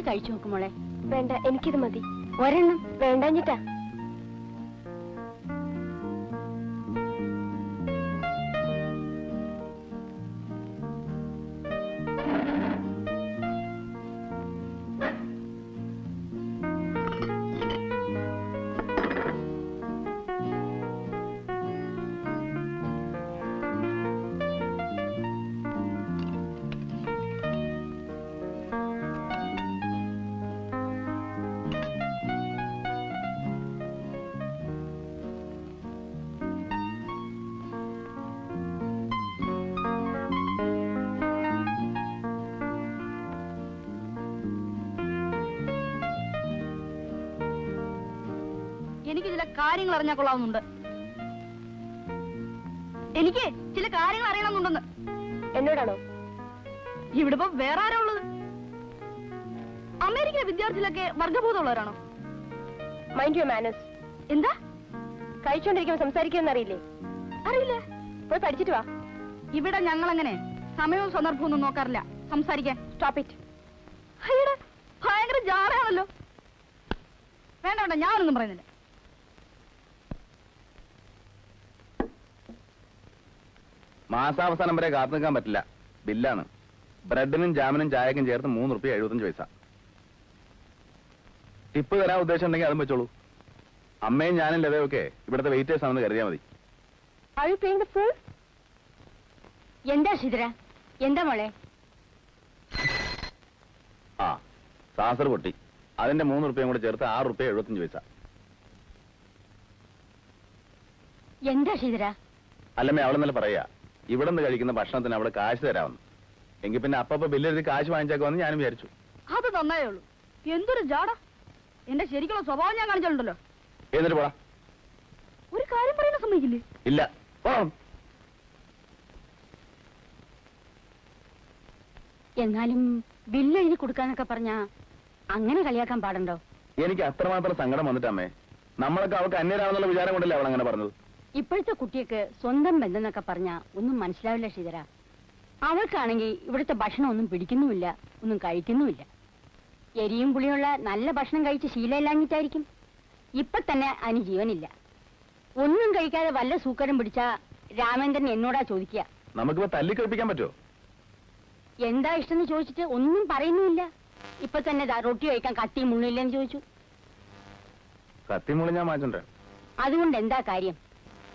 കഴിച്ചു നോക്കുമോളെ വേണ്ട എനിക്കിത് മതി. ഒരെണ്ണം വേണ്ടാഞ്ഞിട്ടാ. എനിക്ക് ചില കാര്യങ്ങൾ അറിഞ്ഞാൽ കൊള്ളാവുന്നുണ്ട്. എനിക്ക് ചില കാര്യങ്ങൾ അറിയണമെന്നുണ്ടെന്ന്. എന്നോടാണോ? ഇവിടെ ഇപ്പൊ വേറെ ആരാ ഉള്ളത്? അമേരിക്കയിലെ വിദ്യാർത്ഥികളൊക്കെ വർഗബോധമുള്ളവരാണോ മൈൻഡ് യു മാനസ് എന്താ? കഴിച്ചോണ്ടിരിക്കുമ്പോ സംസാരിക്കുമെന്ന് അറിയില്ലേ? അറിയില്ല. പോയി പഠിച്ചിട്ട് വാ. ഇവിടെ ഞങ്ങൾ അങ്ങനെ സമയവും സന്ദർഭവും ഒന്നും നോക്കാറില്ല. സംസാരിക്കാൻ. സ്റ്റോപ്പ് ഇറ്റ് ഭയങ്കര ജാറയാണല്ലോ വേണ്ട വേണ്ട ഞാനൊന്നും പറയുന്നില്ല. മാസാവസാനം വരെ കാത്തു നിൽക്കാൻ പറ്റില്ല. ബില്ലാണ്. ബ്രെഡിനും ജാമിനും ചായക്കും ചേർത്ത് മൂന്ന് റുപ്യ എഴുപത്തഞ്ച് പൈസ. ടിപ്പ് തരാൻ ഉദ്ദേശം ഉണ്ടെങ്കിൽ അതും വെച്ചോളൂ. അമ്മയും ഞാനും ലതയൊക്കെ ഇവിടുത്തെ വെയിറ്റേഴ്സ് ആണെന്ന് കരുതിയാൽ മതി. Are you paying the full എന്താ ഷിദ്ര? എന്താ മോളെ? ആ സാസർ പൊട്ടി. അതിന്റെ മൂന്ന് റുപ്യയും കൂടെ ചേർത്ത് ആറ് റുപ്യ എഴുപത്തഞ്ച് പൈസ. എന്താ ഷിദ്ര? അല്ലമ്മേ അവളെ ഇന്നലെ പറയാ. ഇവിടെ നിന്ന് കഴിക്കുന്ന ഭക്ഷണത്തിന് അവിടെ കാശ് തരാമെന്ന്. എങ്കിൽ പിന്നെ അപ്പപ്പ ബില്ലെഴുതി കാശ് വാങ്ങിച്ചേക്കുമെന്ന് ഞാനും വിചാരിച്ചു. അത് നന്നായേ ഉള്ളൂ എന്തൊരു ജാട. എന്റെ ശരിക്കുള്ള സ്വഭാവം ഞാൻ കാണിച്ചിട്ടുണ്ടല്ലോ. എന്നിട്ട് പോടാ? ഒരു കാര്യം പറയുന്ന സമ്മതിക്കില്ലേ? ഇല്ല. എന്നാലും ബില്ല് എഴുതി കൊടുക്കാന്നൊക്കെ പറഞ്ഞ അങ്ങനെ കളിയാക്കാൻ പാടുണ്ടോ? എനിക്ക് അത്രമാത്രം സങ്കടം വന്നിട്ടമ്മേ. നമ്മളൊക്കെ അവൾക്ക് അന്യരാണെന്നുള്ള വിചാരം കൊണ്ടല്ലേ അവൾ അങ്ങനെ പറഞ്ഞത്. ഇപ്പോഴത്തെ കുട്ടിയൊക്കെ സ്വന്തം ബന്ധമെന്നൊക്കെ പറഞ്ഞാ ഒന്നും മനസ്സിലാവില്ല ശ്രീധര. അവൾക്കാണെങ്കിൽ ഇവിടുത്തെ ഭക്ഷണം ഒന്നും പിടിക്കുന്നുമില്ല ഒന്നും കഴിക്കുന്നുമില്ല. എരിയും പുളിയുള്ള നല്ല ഭക്ഷണം കഴിച്ച് ശീലമില്ലാഞ്ഞിട്ടായിരിക്കും ഇപ്പൊ തന്നെ അതിന് ജീവനില്ല. ഒന്നും കഴിക്കാതെ വല്ല സൂക്കരം പിടിച്ച രാമേന്ദ്രൻ എന്നോടാ ചോദിക്കുക. നമുക്കിപ്പോ തല്ലിക്കഴിപ്പിക്കാൻ പറ്റുമോ? എന്താ ഇഷ്ടം ചോദിച്ചിട്ട് ഒന്നും പറയുന്നുമില്ല. ഇപ്പൊ തന്നെ റൊട്ടി കഴിക്കാൻ കത്തി മുള്ളില്ലെന്ന് ചോദിച്ചു. കത്തിമുളി ഞാൻ മാറ്റണ്ടേ അതുകൊണ്ട് എന്താ കാര്യം?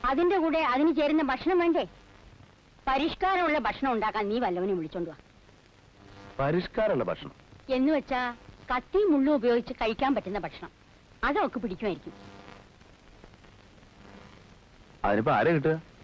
അതിന്റെ കൂടെ അതിന് ചേരുന്ന ഭക്ഷണം വേണ്ടേ? പരിഷ്കാരമുള്ള ഭക്ഷണം ഉണ്ടാക്കാൻ നീ വല്ലവനെ വിളിച്ചോണ്ട് വാ. പരിഷ്കാരമുള്ള ഭക്ഷണം? എന്ന് വെച്ചാ കത്തി മുള്ളും ഉപയോഗിച്ച് കഴിക്കാൻ പറ്റുന്ന ഭക്ഷണം. അതൊക്കെ പിടിക്കുമായിരിക്കും. അതിനിപ്പോ ആരെ കിട്ടുക?